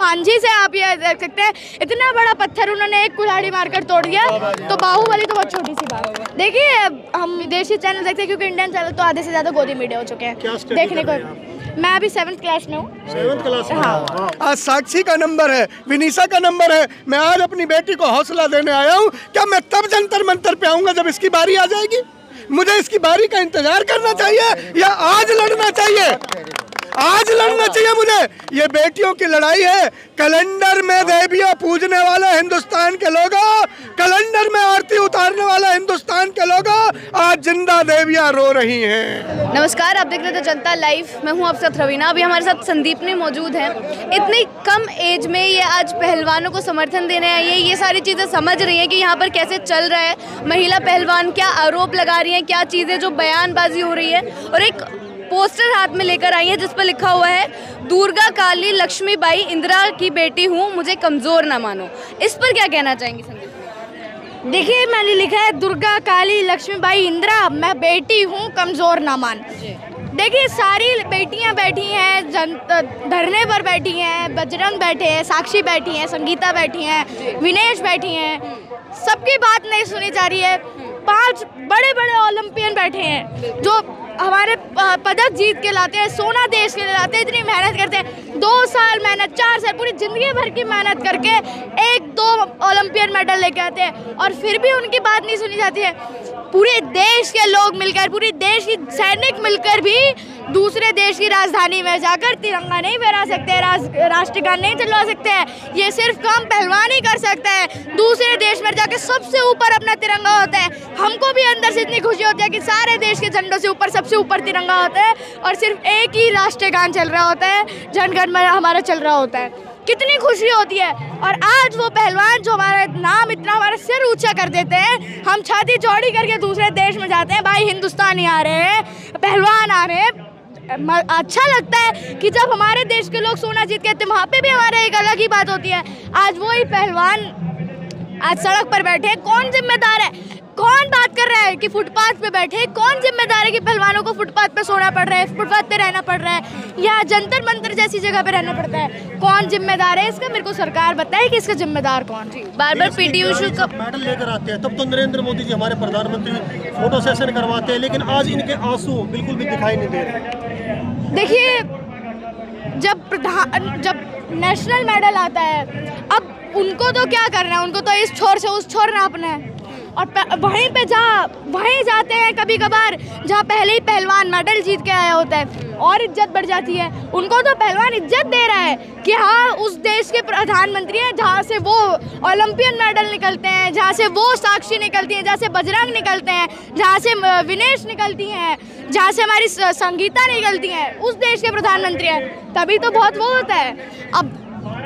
मांझी से आप ये देख सकते हैं इतना बड़ा पत्थर उन्होंने एक कुल्हाड़ी मारकर तोड़ दिया तो बाहुबली तो बहुत छोटी सी बात। देखिए हम विदेशी चैनल देखते हैं क्योंकि इंडियन चैनल तो आधे से ज़्यादा गोदी मीडिया हो चुके हैं। देखने को मैं अभी सेवन्थ क्लास में हूँ। सेवन्थ क्लास में? हाँ। आज साक्षी का नंबर है विनीसा का नंबर है। मैं आज अपनी बेटी को हौसला देने आया हूँ। क्या मैं तब जंतर मंतर पे आऊँगा जब इसकी बारी आ जाएगी? मुझे इसकी बारी का इंतज़ार करना चाहिए या आज लड़ना चाहिए? आज लड़ना चाहिए मुझे। ये बेटियों की लड़ाई है। कैलेंडर में देवियाँ पूजने वाले हिंदुस्तान के लोगों कैलेंडर में आरती उतारने वाले हिंदुस्तान के लोगों आज ज़िंदा देवियाँ रो रही हैं। नमस्कार आप देख रहे थे जनता लाइव। मैं हूँ आपके साथ रवीना। अभी हमारे साथ संदीपनी मौजूद हैं। इतनी कम एज में ये आज पहलवानों को समर्थन देने आई है। ये सारी चीज़ें समझ रही हैं कि यहाँ पर कैसे चल रहा है। महिला पहलवान क्या आरोप लगा रही हैं? क्या चीज़ें जो बयानबाजी हो रही है? और एक पोस्टर हाथ में लेकर आई है जिस पर लिखा हुआ है दुर्गा काली लक्ष्मी बाई इंदिरा की बेटी हूँ मुझे कमज़ोर ना मानो। इस पर क्या कहना चाहेंगी संदीप? देखिए मैंने लिखा है दुर्गा काली लक्ष्मीबाई इंदिरा मैं बेटी हूँ कमज़ोर ना मान। देखिए सारी बेटियाँ बैठी हैं जन धरने पर बैठी हैं बजरंग बैठे हैं साक्षी बैठी हैं संगीता बैठी हैं विनेश बैठी हैं सबकी बात नहीं सुनी जा रही है। पाँच बड़े बड़े ओलंपियन बैठे हैं जो हमारे पदक जीत के लाते हैं, सोना देश के लिए लाते हैं, इतनी मेहनत करते हैं। दो साल मेहनत, चार साल, पूरी ज़िंदगी भर की मेहनत करके एक, दो ओलंपियन मेडल लेके आते हैं। और फिर भी उनकी बात नहीं सुनी जाती है। पूरे देश के लोग मिलकर पूरी देश की सैनिक मिलकर भी दूसरे देश की राजधानी में जाकर तिरंगा नहीं फहरा सकते राज, राष्ट्रगान नहीं चलवा सकते। हैं ये सिर्फ़ काम पहलवान ही कर सकता है। दूसरे देश में जाकर सबसे ऊपर अपना तिरंगा होता है। हमको भी अंदर से इतनी खुशी होती है कि सारे देश के झंडों से ऊपर सबसे ऊपर तिरंगा होता है और सिर्फ़ एक ही राष्ट्रगान चल रहा होता है जनगण हमारा चल रहा होता है। कितनी खुशी होती है। और आज वो पहलवान जो हमारा नाम ऊँचा कर देते हैं। हम छाती चौड़ी करके दूसरे देश में जाते हैं। भाई, हिंदुस्तानी आ रहे हैं, पहलवान आ रहे हैं। अच्छा लगता है कि जब हमारे देश के लोग सोना जीत के वहाँ पे भी हमारे एक अलग ही बात होती है। आज वो ही पहलवान आज सड़क पर बैठे कौन जिम्मेदार है? कौन बात कर रहा है कि फुटपाथ पे बैठे कौन जिम्मेदार है कि पहलवानों को फुटपाथ पे सोना पड़ रहा है फुटपाथ पे रहना पड़ रहा है या जंतर मंतर जैसी जगह पे रहना पड़ता है? कौन जिम्मेदार है इसका? मेरे को सरकार बताए कि इसका जिम्मेदार कौन बार बार पीटी का मेडल लेकर आते हैं। तब तो नरेंद्र मोदी जी हमारे प्रधानमंत्री फ़ोटो सेशन करवाते हैं लेकिन आज इनके आँसू बिल्कुल भी दिखाई नहीं दे रहे। देखिए जब प्रधान जब नेशनल मेडल आता है अब उनको तो क्या करना है? उनको तो इस छोर से उस छोर नापना है। और वहीं पे जा, वहीं जाते हैं कभी कभार जहाँ पहले ही पहलवान मेडल जीत के आया होता है। और इज़्ज़त बढ़ जाती है। उनको तो पहलवान इज़्ज़त दे रहा है कि हाँ उस देश के प्रधानमंत्री हैं, जहाँ से वो ओलंपियन मेडल निकलते हैं, जहाँ से वो साक्षी निकलती हैं, जहाँ से बजरंग निकलते हैं, जहाँ से विनेश निकलती हैं, जहाँ से हमारी संगीता निकलती हैं, उस देश के प्रधानमंत्री हैं। तभी तो बहुत वो होता है। अब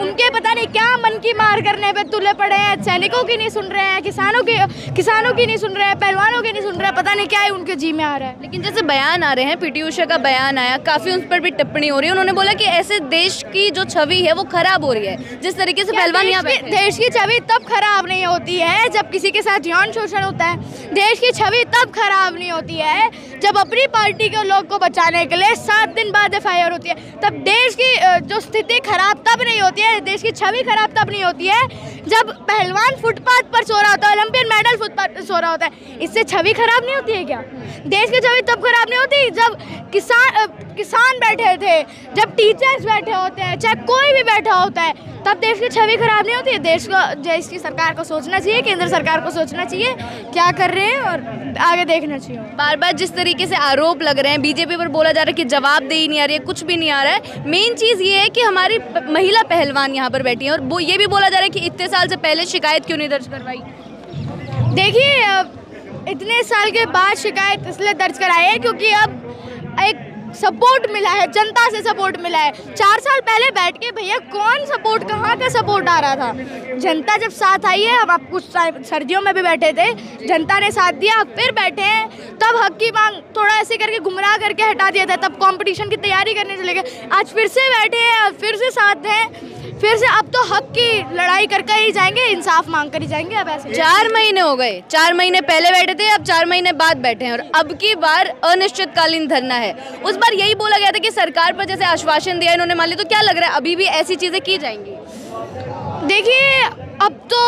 उनके पता नहीं क्या मन की मार करने पे तुले पड़े हैं सैनिकों की नहीं सुन रहे हैं किसानों की किसानों की नहीं सुन रहे हैं पहलवानों की नहीं सुन रहे हैं पता नहीं क्या है उनके जी में आ रहा है। लेकिन जैसे बयान आ रहे हैं पीटी उषा का बयान आया काफ़ी उस पर भी टिप्पणी हो रही है। उन्होंने बोला कि ऐसे देश की जो छवि है वो खराब हो रही है। जिस तरीके से पहलवान यहाँ देश की छवि तब खराब नहीं होती है जब किसी के साथ यौन शोषण होता है। देश की छवि तब खराब नहीं होती है जब अपनी पार्टी के लोग को बचाने के लिए सात दिन बाद एफआईआर होती है। तब देश की जो स्थिति खराब तब नहीं होती है देश की छवि खराब तब नहीं होती है जब पहलवान फुटपाथ पर सो रहा होता है ओलंपियन मेडल फुटपाथ पर सो रहा होता है। इससे छवि खराब नहीं होती है क्या? देश की छवि तब खराब नहीं होती जब किसान किसान बैठे थे जब टीचर्स बैठे होते हैं चाहे कोई भी बैठा होता है तब देश की छवि खराब नहीं होती है? देश को देश की सरकार को सोचना चाहिए केंद्र सरकार को सोचना चाहिए क्या कर रहे हैं और आगे देखना चाहिए। बार बार जिस तरीके से आरोप लग रहे हैं बीजेपी पर बोला जा रहा है कि जवाब दे ही नहीं आ रही है कुछ भी नहीं आ रहा है। मेन चीज़ ये है कि हमारी महिला पहलवान यहाँ पर बैठी है और वो ये भी बोला जा रहा है कि इतने साल से पहले शिकायत क्यों नहीं दर्ज करवाई? देखिए इतने साल के बाद शिकायत इसलिए दर्ज कराई है क्योंकि अब एक सपोर्ट मिला है, जनता से सपोर्ट मिला है। चार साल पहले बैठ के, भैया, कौन सपोर्ट, कहाँ का सपोर्ट आ रहा था? जनता जब साथ आई है हम आप कुछ सर्दियों में भी बैठे थे, जनता ने साथ दिया फिर बैठे हैं। तब हक की मांग थोड़ा ऐसे करके गुमराह करके हटा दिया था, तब कंपटीशन की तैयारी करने चले गए। आज फिर से बैठे हैं, फिर से साथ हैं। फिर से अब तो हक की लड़ाई कर कर ही जाएँगे इंसाफ मांग कर ही जाएँगे अब ऐसे। चार महीने हो गए। चार महीने पहले बैठे थे अब चार महीने बाद बैठे हैं और अब की बार अनिश्चितकालीन धरना है। उस बार यही बोला गया था कि सरकार पर जैसे आश्वासन दिया इन्होंने मान लिया तो क्या लग रहा है अभी भी ऐसी चीज़ें की जाएँगी? देखिए अब तो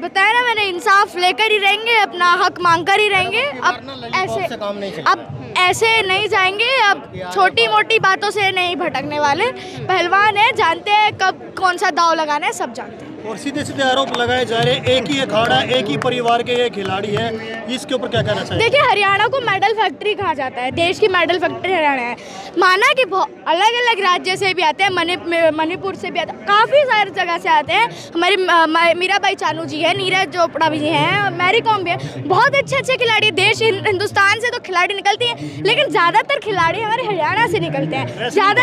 बताया ना मैंने इंसाफ लेकर ही रहेंगे अपना हक मांग कर ही रहेंगे। अब ऐसे काम नहीं अब ऐसे नहीं जाएँगे अब छोटी मोटी बातों से नहीं भटकने वाले। पहलवान है जानते हैं कब कौन सा दाव लगाना है सब जानते हैं। और सीधे सीधे आरोप लगाए जा रहे हैं। एक ही अखाड़ा एक ही परिवार के ये खिलाड़ी है। इसके ऊपर क्या कहना चाहिए देखिए हरियाणा को मेडल फैक्ट्री कहा जाता है। देश की मेडल फैक्ट्री हरियाणा है। माना कि अलग अलग राज्य से भी आते हैं मणि मणिपुर से भी आते हैं। काफ़ी सारी जगह से आते हैं। हमारी मीराबाई चानू जी है नीरज चोपड़ा भी हैं मैरी कॉम भी है। बहुत अच्छे अच्छे खिलाड़ी देश हिंदुस्तान से तो खिलाड़ी निकलती हैं लेकिन ज़्यादातर खिलाड़ी हमारे हरियाणा से निकलते हैं। ज़्यादा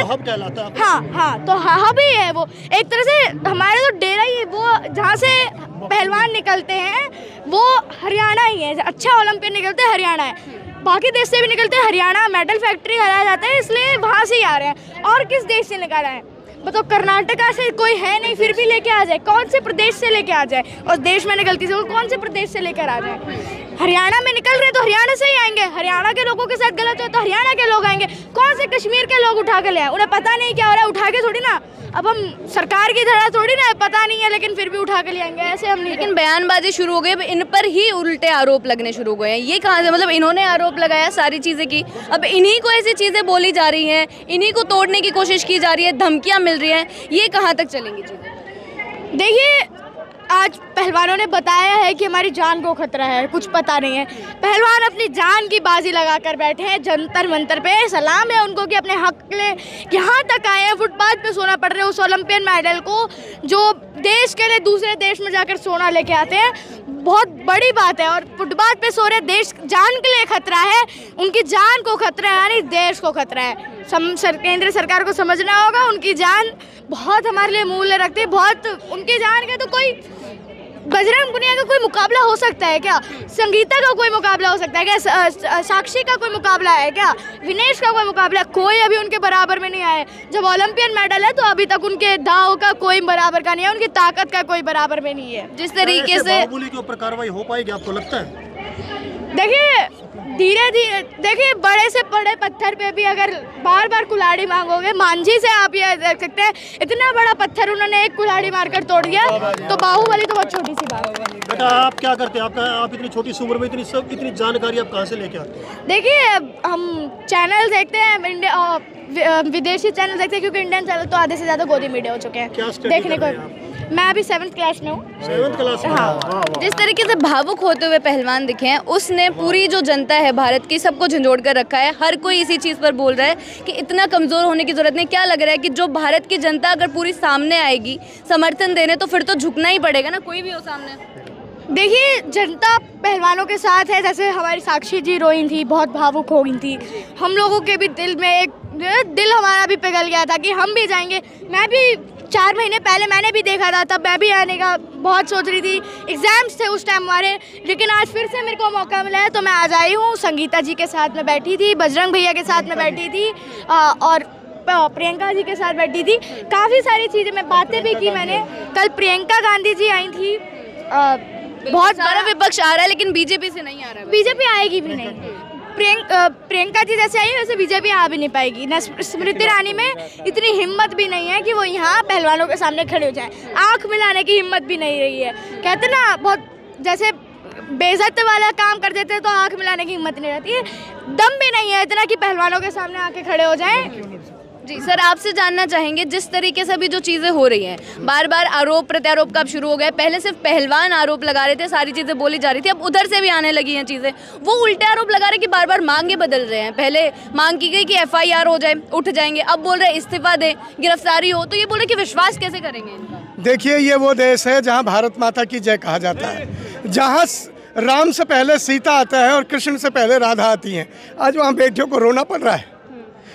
हाँ। हाँ तो हब ही है वो। एक तरह से हमारे तो डेरा ही वो जहाँ से पहलवान निकलते हैं, वो हरियाणा ही है। अच्छा ओलंपियन निकलते हैं, हरियाणा है। बाकी देश से भी निकलते हैं, हरियाणा मेडल फैक्ट्री हराया जाता है, इसलिए वहाँ से ही आ रहे हैं। और किस देश से निकाल रहे हैं मतलब कर्नाटका से कोई है नहीं, फिर भी लेके आ जाए। कौन से प्रदेश से लेके आ जाए? और देश में निकलती से वो कौन से प्रदेश से लेकर आ जाए? हरियाणा में निकल रहे तो हरियाणा से ही आएँगे। हरियाणा के लोगों के साथ गलत हो तो हरियाणा के लोग आएँगे। कौन से कश्मीर के लोग उठा के ले आए? उन्हें पता नहीं क्या हो रहा है उठा के थोड़ी ना। अब हम सरकार की तरह थोड़ी ना पता नहीं है लेकिन फिर भी उठा के ले आएँगे ऐसे हम लेकिन बयानबाजी शुरू हो गई इन पर ही उल्टे आरोप लगने शुरू हो गए हैं। ये कहाँ से मतलब इन्होंने आरोप लगाया सारी चीज़ें की। अब इन्हीं को ऐसी चीज़ें बोली जा रही हैं इन्हीं को तोड़ने की कोशिश की जा रही है धमकियाँ मिल रही हैं ये कहाँ तक चलेंगी चीज़ें? देखिए आज पहलवानों ने बताया है कि हमारी जान को खतरा है कुछ पता नहीं है। पहलवान अपनी जान की बाजी लगा कर बैठे हैं जंतर मंतर पे। सलाम है उनको कि अपने हक ले यहाँ तक आए हैं। फुटपाथ पे सोना पड़ रहा है उस ओलंपियन मेडल को जो देश के लिए दूसरे देश में जाकर सोना लेके आते हैं। बहुत बड़ी बात है और फुटपाथ पे सो रहे देश जान के लिए खतरा है। उनकी जान को खतरा है यानी देश को खतरा है। सम सर, केंद्र सरकार को समझना होगा उनकी जान बहुत हमारे लिए मूल्य रखती है। बहुत उनकी जान के तो कोई बजरंग पुनिया का कोई मुकाबला हो सकता है क्या? संगीता का कोई मुकाबला हो सकता है क्या? साक्षी का कोई मुकाबला है क्या? विनेश का कोई मुकाबला? कोई अभी उनके बराबर में नहीं आया जब ओलंपियन मेडल है तो अभी तक उनके दाव का कोई बराबर का नहीं है उनकी ताकत का कोई बराबर में नहीं है। जिस तरीके से के ऊपर कार्रवाई हो पाएगी आपको लगता है? देखिए धीरे धीरे देखिए बड़े से बड़े पत्थर पे भी अगर बार बार कुल्हाड़ी मांगोगे मांझी से आप ये देख सकते हैं इतना बड़ा पत्थर उन्होंने एक कुल्हाड़ी मारकर तोड़ दिया। तो बाहुबली तो बहुत छोटी सी बात बेटा आप क्या करते हैं? आपका आप इतनी छोटी सी उम्र में इतनी सब इतनी जानकारी आप कहाँ से लेके आते हैं? देखिए हम चैनल देखते हैं इंडिया विदेशी चैनल देखते हैं क्योंकि इंडियन चैनल तो आधे से ज़्यादा गोदी मीडिया हो चुके हैं। देखने को मैं अभी सेवन्थ क्लास में हूँ। क्लास में? हाँ। जिस तरीके से भावुक होते हुए पहलवान दिखे हैं उसने पूरी जो जनता है भारत की सबको झंझोड़ कर रखा है। हर कोई इसी चीज़ पर बोल रहा है कि इतना कमज़ोर होने की ज़रूरत नहीं। क्या लग रहा है कि जो भारत की जनता अगर पूरी सामने आएगी समर्थन देने तो फिर तो झुकना ही पड़ेगा ना कोई भी हो सामने। देखिए जनता पहलवानों के साथ है जैसे हमारी साक्षी जी रोई थी बहुत भावुक हो गई थी। हम लोगों के भी दिल में एक दिल हमारा भी पिघल गया था कि हम भी जाएँगे। मैं भी चार महीने पहले मैंने भी देखा था तब मैं भी आने का बहुत सोच रही थी। एग्ज़ाम्स थे उस टाइम हमारे लेकिन आज फिर से मेरे को मौका मिला है तो मैं आज आई हूँ। संगीता जी के साथ में बैठी थी बजरंग भैया के साथ में बैठी थी और प्रियंका जी के साथ बैठी थी। काफ़ी सारी चीज़ें मैं बातें भी की मैंने। कल प्रियंका गांधी जी आई थी बहुत सारा विपक्ष आ रहा है लेकिन बीजेपी से नहीं आ रहा है। बीजेपी आएगी भी नहीं। प्रियंका प्रियंका जी जैसे आई, वैसे बीजेपी आ भी नहीं पाएगी। न स्मृति ईरानी में इतनी हिम्मत भी नहीं है कि वो यहाँ पहलवानों के सामने खड़े हो जाए। आँख मिलाने की हिम्मत भी नहीं रही है। कहते ना, बहुत जैसे बेजत वाला काम कर देते तो आँख मिलाने की हिम्मत नहीं रहती है। दम भी नहीं है इतना कि पहलवानों के सामने आके खड़े हो जाएँ। जी, सर, आपसे जानना चाहेंगे, जिस तरीके से अभी जो चीज़ें हो रही हैं बार बार आरोप, प्रत्यारोप कब शुरू हो गए? पहले सिर्फ़ पहलवान आरोप लगा रहे थे, सारी चीज़ें बोली जा रही थी, अब उधर से भी आने लगी हैं चीज़ें। वो उल्टे आरोप लगा रहे कि बार बार मांगे बदल रहे हैं। पहले मांग की गई कि एफ़ हो जाए, उठ जाएँगे, अब बोल रहे इस्तीफा दें, गिरफ्तारी हो तो ये बोले कि विश्वास कैसे करेंगे देखिए, ये वो देश है जहाँ भारत माता की जय कहा जाता है, जहाँ राम से पहले सीता आता है और कृष्ण से पहले राधा आती हैं। आज वहाँ बेटियों को रोना पड़ रहा है।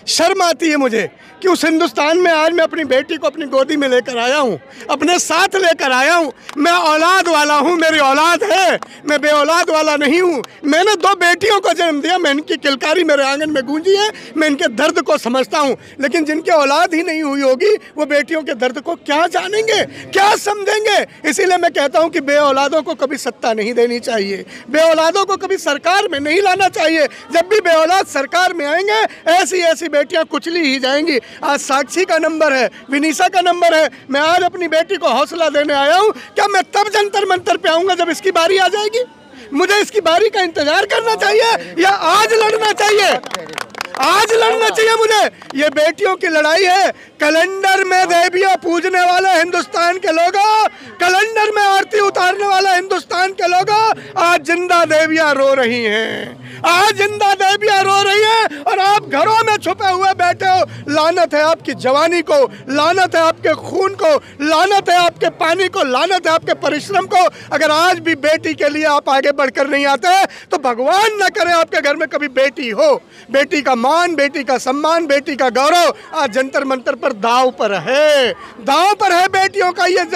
शर्म आती है मुझे। कि उस हिंदुस्तान में आज मैं अपनी बेटी को अपनी गोदी में लेकर आया हूँ, अपने साथ लेकर आया हूँ। मैं औलाद वाला हूँ, मेरी औलाद है। मैं बे औलाद वाला नहीं हूँ। मैंने दो बेटियों को जन्म दिया, मैं इनकी किलकारी मेरे आँगन में गूंजी है, मैं इनके दर्द को समझता हूँ। लेकिन जिनके औलाद ही नहीं हुई होगी, वो बेटियों के दर्द को क्या जानेंगे, क्या समझेंगे? इसीलिए मैं कहता हूँ कि बे औलादों को कभी सत्ता नहीं देनी चाहिए। बे औलादों को कभी सरकार में नहीं लाना चाहिए। जब भी बे औलाद सरकार में आएँगे ऐसी ऐसी बेटियाँ कुचली ही जाएँगी। आज साक्षी का नंबर है विनीसा का नंबर है। मैं आज अपनी बेटी को हौसला देने आया हूँ। क्या मैं तब जंतर मंतर पे आऊँगा जब इसकी बारी आ जाएगी? मुझे इसकी बारी का इंतज़ार करना चाहिए या आज लड़ना चाहिए? आज लड़ना चाहिए मुझे। ये बेटियों की लड़ाई है। कैलेंडर में देवियाँ पूजने वाले हिंदुस्तान के लोगों कैलेंडर में आरती उतारने वाले हिंदुस्तान के लोगों आज ज़िंदा देवियाँ रो रही हैं। आज ज़िंदा देवियाँ रो रही हैं और आप घरों में छुपे हुए बैठे हो। लानत है आपकी जवानी को, लानत है आपके खून को, लानत है आपके पानी को, लानत है आपके परिश्रम को। अगर आज भी बेटी के लिए आप आगे बढ़कर नहीं आते तो भगवान न करे आपके घर में कभी बेटी हो। बेटी का मान, बेटी का सम्मान, बेटी का गौरव आज जंतर मंतर पर दाव पर है। दाव पर है बेटियों का ये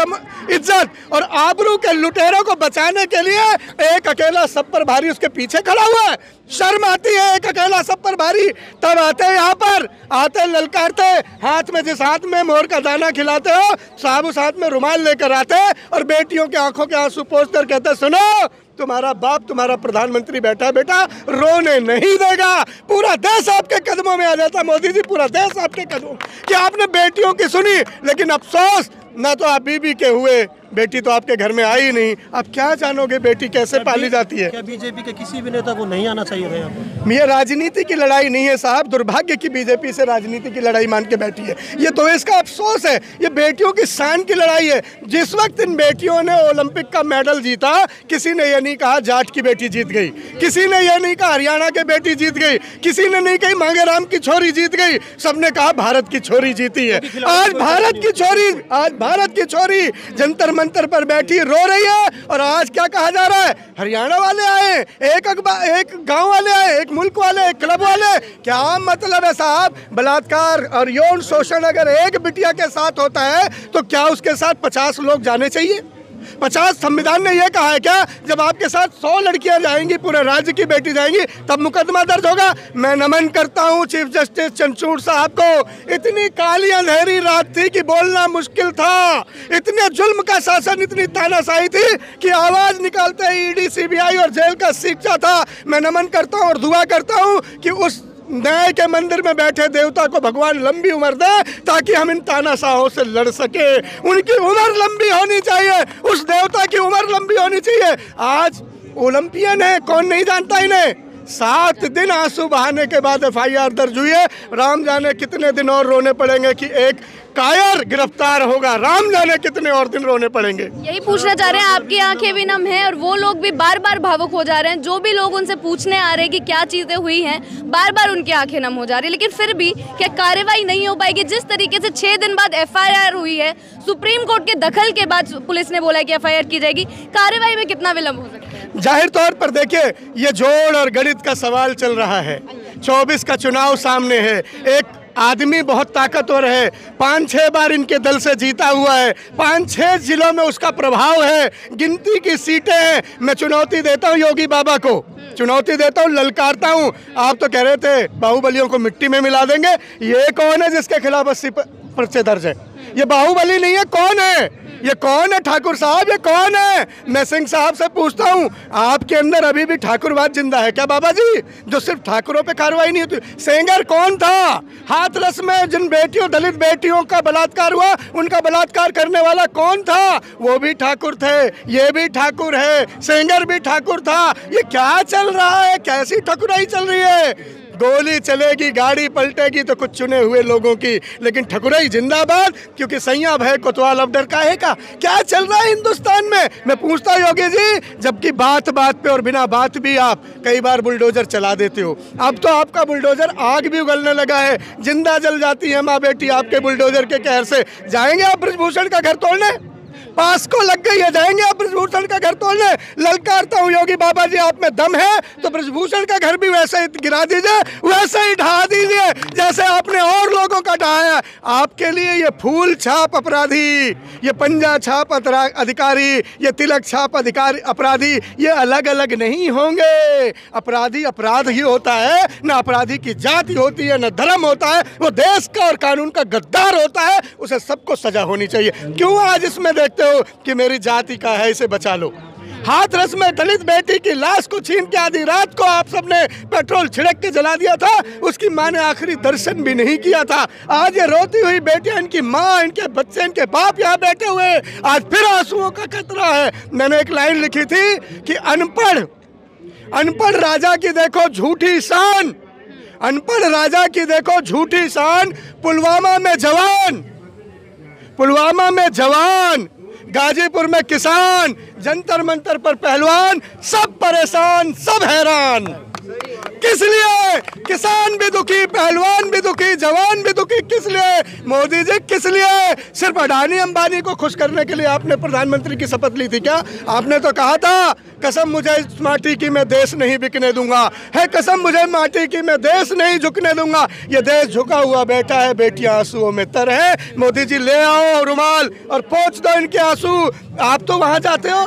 इज़्ज़त। और आबरू के लुटेरों को बचाने के लिए एक अकेला सब पर भारी उसके पीछे खड़ा हुआ है। शर्म आती है एक अकेला सब पर भारी। तब आते हैं यहाँ पर। आते ललकारते हाथ में जिस हाथ में मोर का दाना खिलाते हो साहब उस हाथ में रुमाल लेकर आते और बेटियों के आँखों के आँसू पोछ कर कहते सुनो, तुम्हारा बाप, तुम्हारा प्रधानमंत्री बैठा बेटा, रोने नहीं देगा। पूरा देश आपके कदमों में आ जाता मोदी जी, पूरा देश आपके कदमों कि आपने बेटियों की सुनी, लेकिन अफसोस, ना तो आप बीबी के हुए। बेटी तो आपके घर में आई नहीं। आप क्या जानोगे बेटी कैसे पाली जाती है? क्या बीजेपी के किसी भी नेता को नहीं आना चाहिए था यहाँ ये राजनीति की लड़ाई नहीं है साहब। दुर्भाग्य की बीजेपी से राजनीति की लड़ाई मान के बैठी है। ये तो इसका अफसोस है। ये बेटियों की शान की लड़ाई है। जिस वक्त इन बेटियों ने ओलंपिक का मेडल जीता किसी ने यह नहीं कहा जाट की बेटी जीत गई। किसी ने यह नहीं कहा हरियाणा की बेटी जीत गई। किसी ने नहीं कही मांगे राम की छोरी जीत गई। सबने कहा भारत की छोरी जीती है। आज भारत की छोरी आज भारत की छोरी। जंतर मंतर पर बैठी रो रही है और आज क्या कहा जा रहा है? हरियाणा वाले आए, एक अखबार एक गाँव वाले आए, एक मुल्क वाले, एक क्लब वाले। क्या मतलब है साहब? बलात्कार और यौन शोषण अगर एक बिटिया के साथ होता है तो क्या उसके साथ पचास लोग जाने चाहिए? पचास संविधान ने यह कहा है क्या? जब आपके साथ सौ लड़कियाँ जाएँगी, पूरे राज्य की बेटी जाएँगी, तब मुकदमा दर्ज होगा। मैं नमन करता हूँ चीफ जस्टिस चंद्रचूड़ साहब को। इतनी काली अंधेरी रात थी कि बोलना मुश्किल था। इतने जुल्म का शासन, इतनी तानाशाही थी कि आवाज़ निकालते ही ईडी, सीबीआई और जेल का सीखता था। मैं नमन करता हूँ और दुआ करता हूँ कि उस न्याय के मंदिर में बैठे देवता को भगवान लंबी उम्र दे, ताकि हम इन तानाशाहों से लड़ सके। उनकी उम्र लंबी होनी चाहिए। उस देवता की उम्र लंबी होनी चाहिए। आज ओलंपियन है, कौन नहीं जानता इन्हें? सात दिन आँसू बहाने के बाद एफआईआर दर्ज हुई है। राम जाने कितने दिन और रोने पड़ेंगे कि एक कायर गिरफ़्तार होगा? राम जाने कितने और दिन रोने पड़ेंगे? यही पूछना चाह रहे हैं, आपकी आँखें भी नम हैं और वो लोग भी बार बार भावुक हो जा रहे हैं। जो भी लोग उनसे पूछने आ रहे हैं कि क्या चीज़ें हुई हैं बार बार उनकी आँखें नम हो जा रही है। लेकिन फिर भी क्या कार्रवाई नहीं हो पाएगी? जिस तरीके से छः दिन बाद एफआईआर हुई है, सुप्रीम कोर्ट के दखल के बाद पुलिस ने बोला कि एफ़ की जाएगी। कार्रवाई में कितना विलम्ब हो सकता है? ज़ाहिर तौर पर देखिए, ये जोड़ और गणित का सवाल चल रहा है। 24 का चुनाव सामने है। एक आदमी बहुत ताकतवर है। पाँच, छह बार इनके दल से जीता हुआ है। पाँच, छह जिलों में उसका प्रभाव है। गिनती की सीटें हैं। मैं चुनौती देता हूँ योगी बाबा को। चुनौती देता हूँ, ललकारता हूँ। आप तो कह रहे थे, बाहुबलियों को मिट्टी में मिला देंगे। ये कौन है जिसके खिलाफ अस्सी पर्चे दर्ज है? ये बाहुबली नहीं है, कौन है? ये कौन है ठाकुर साहब? ये कौन है? मैं सिंह साहब से पूछता हूँ, आपके अंदर अभी भी ठाकुरवाद ज़िंदा है क्या बाबा जी जो सिर्फ़ ठाकुरों पे कार्रवाई नहीं होती। सेंगर कौन था? हाथरस में जिन बेटियों, दलित बेटियों का बलात्कार हुआ, उनका बलात्कार करने वाला कौन था? वो भी ठाकुर थे, ये भी ठाकुर है, सेंगर भी ठाकुर था। ये क्या चल रहा है? कैसी ठकुराई चल रही है? गोली चलेगी, गाड़ी पलटेगी तो कुछ चुने हुए लोगों की। लेकिन ठकुराई जिंदाबाद, क्योंकि सैया भय कोतवाल अब डर काहे का? क्या चल रहा है हिंदुस्तान में? मैं पूछता योगी जी, जबकि बात बात पे और बिना बात भी आप कई बार बुलडोजर चला देते हो। अब तो आपका बुलडोजर आग भी उगलने लगा है। ज़िंदा जल जाती है माँ बेटी, आपके बुलडोजर के कहर से। जाएँगे आप ब्रजभूषण का घर तोड़ने? पास को लग गई है, जाएँगे आप ब्रजभूषण का घर तोड़ने। ललकारता हूँ योगी बाबा जी, आप में दम है तो ब्रजभूषण का घर भी वैसे ही गिरा दीजिए, वैसे ही ढहा दीजिए का ढहाया आपके लिए ये फूल छाप अपराधी, ये पंजा छाप अधिकारी, ये तिलक छाप अधिकारी, अपराधी, ये अलग अलग नहीं होंगे। अपराधी अपराध ही होता है, ना अपराधी की जाति होती है, ना धर्म होता है, वो देश का और कानून का गद्दार होता है, उसे सबको सजा होनी चाहिए। क्यों आज इसमें देखते हो कि मेरी जाति का है, इसे बचा लो। हाथरस में दलित बेटी की लाश को छीन के आधी रात को आप सबने पेट्रोल छिड़क के जला दिया था। उसकी माँ ने आखिरी दर्शन भी नहीं किया था। आज ये रोती हुई बेटियाँ इनकी माँ, इनके बच्चे, इनके बाप यहाँ बैठे हुए आज फिर आंसुओं का खतरा है। मैंने एक लाइन लिखी थी कि अनपढ़ अनपढ़ राजा की देखो झूठी शान। अनपढ़ राजा की देखो झूठी शान। पुलवामा में जवान, पुलवामा में जवान। गाजीपुर में किसान जंतर मंतर पर पहलवान सब परेशान सब हैरान। किस लिए? किसान भी दुखी, पहलवान भी दुखी, जवान भी दुखी, किस लिए? मोदी जी, किस लिए? सिर्फ़ अडानी अंबानी को खुश करने के लिए आपने प्रधानमंत्री की शपथ ली थी क्या? आपने तो कहा था, कसम मुझे इस माटी की मैं देश नहीं बिकने दूँगा। है कसम मुझे माटी की मैं देश नहीं झुकने दूँगा। ये देश झुका हुआ बैठा है, बेटियाँ आंसुओं में तर है। मोदी जी, ले आओ रुमाल और पोंछ दो इनके आँसू। आप तो वहाँ जाते हो,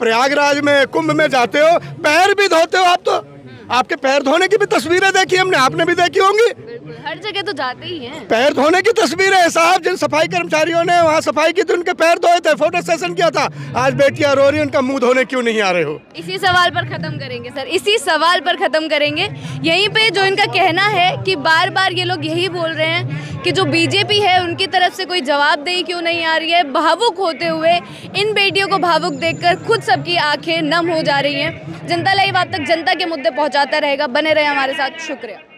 प्रयागराज में, कुंभ में जाते हो, पैर भी धोते हो आप तो। आपके पैर धोने की भी तस्वीरें देखी हमने आपने भी देखी होंगी। हर जगह तो जाते ही हैं। पैर धोने की तस्वीरें हैं साहब जिन सफ़ाई कर्मचारियों ने वहाँ सफ़ाई की थी उनके पैर धोए थे फ़ोटो सेशन किया था। आज बेटियाँ रो रही उनका मुँह धोने क्यों नहीं आ रहे हो? इसी सवाल पर ख़त्म करेंगे सर इसी सवाल पर ख़त्म करेंगे। यहीं पे जो इनका कहना है कि बार बार ये लोग यही बोल रहे हैं कि जो बीजेपी है उनकी तरफ़ से कोई जवाबदेही क्यों नहीं आ रही है? भावुक होते हुए इन बेटियों को भावुक देखकर खुद सबकी आँखें नम हो जा रही हैं। जनता लाइव आप तक जनता के मुद्दे पहुंचाता रहेगा। बने रहे हमारे साथ। शुक्रिया।